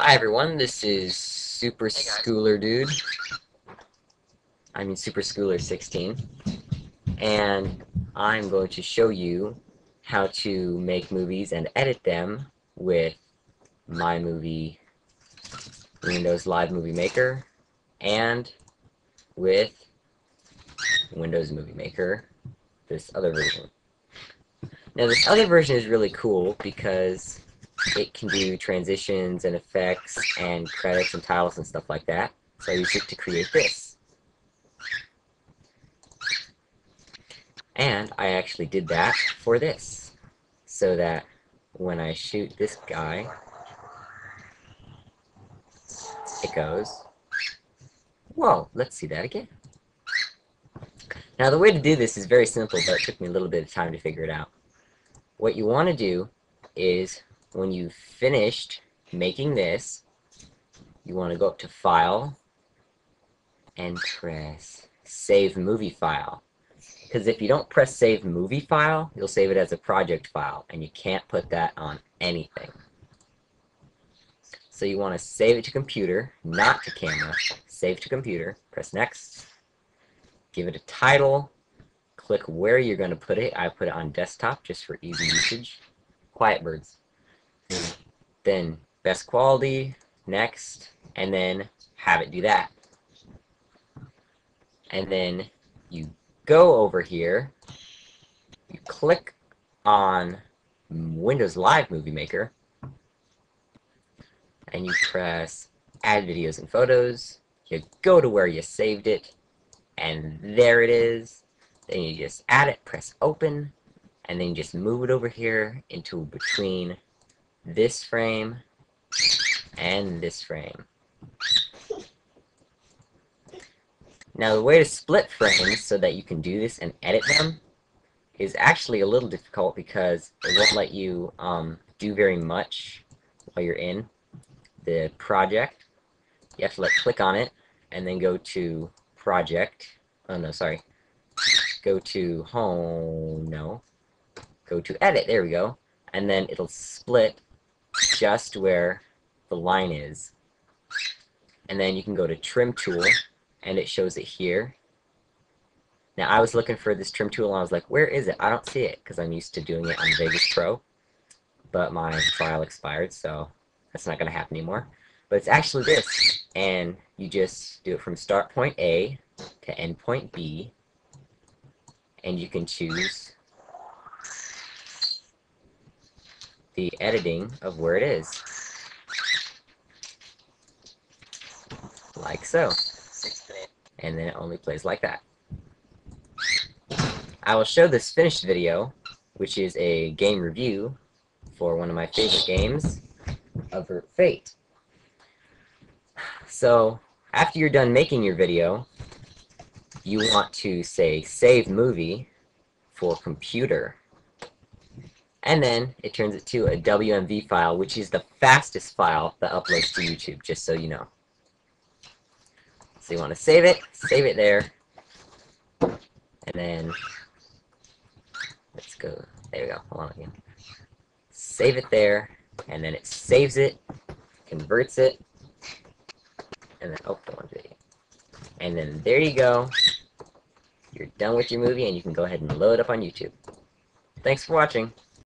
Hi everyone, this is Super Hey. Schooler Dude. I mean Super Schooler 16. And I'm going to show you how to make movies and edit them with my movie Windows Live Movie Maker and with Windows Movie Maker, this other version. Now this other version is really cool because it can do transitions and effects and credits and titles and stuff like that. So I used it to create this. And I actually did that for this. So that when I shoot this guy, it goes, whoa, let's see that again. Now the way to do this is very simple, but it took me a little bit of time to figure it out. What you want to do is when you've finished making this, you want to go up to File and press Save Movie File. Because if you don't press Save Movie File, you'll save it as a project file, and you can't put that on anything. So you want to save it to computer, not to camera. Save to computer, press Next, give it a title, click where you're going to put it. I put it on desktop just for easy usage. Quiet Birds then best quality, next, and then have it do that. And then you go over here, you click on Windows Live Movie Maker, and you press Add Videos and Photos. You go to where you saved it, and there it is. Then you just add it, press Open, and then you just move it over here into between this frame and this frame. Now the way to split frames so that you can do this and edit them is actually a little difficult because it won't let you um, do very much while you're in the project. You have to like click on it and then go to project. Oh no, sorry. Go to home, no. Go to edit, there we go. And then it'll split just where the line is. And then you can go to trim tool and it shows it here. Now I was looking for this trim tool and I was like, where is it? I don't see it because I'm used to doing it on Vegas Pro. But my trial expired, so that's not going to happen anymore. But it's actually this. And you just do it from start point A to end point B. And you can choose the editing of where it is. Like so. And then it only plays like that. I will show this finished video, which is a game review for one of my favorite games, Avert Fate. So, after you're done making your video, you want to say save movie for computer and then it turns it to a WMV file, which is the fastest file that uploads to YouTube, just so you know. So you want to save it, save it there, and then let's go, there we go, hold on again. Save it there, and then it saves it, converts it, and then, oh, the one video. And then there you go. You're done with your movie, and you can go ahead and load it up on YouTube. Thanks for watching.